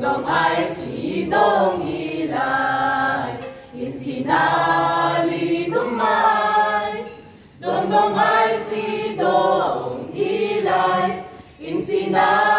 Don't Dong dong ai si dong It's in sinali dumai Dong dong ai si dong It's in sinali